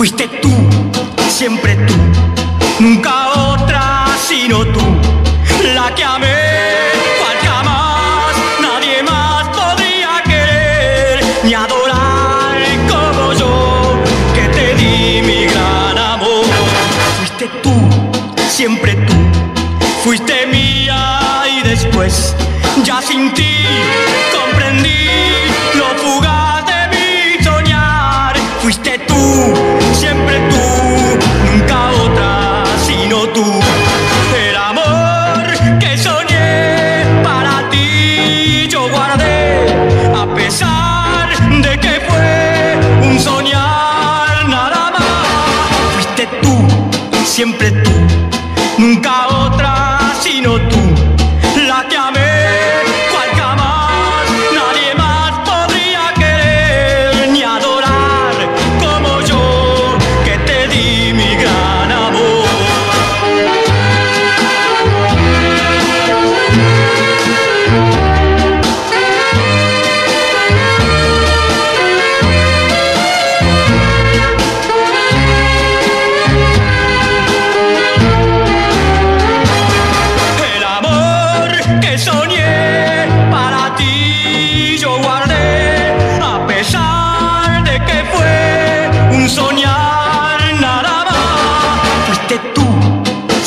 Fuiste tú, siempre tú, nunca otra sino tú, la que amé, cual jamás nadie más podría querer ni adorar como yo, que te di mi gran amor. Fuiste tú, siempre tú, fuiste mía y después, ya sin ti, comprendí nunca otra sino tú,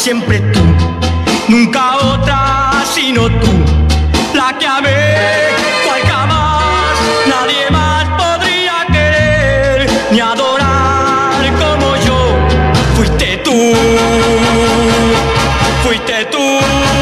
siempre tú, nunca otra sino tú, la que amé, cual jamás nadie más podría querer ni adorar como yo. Fuiste tú, fuiste tú.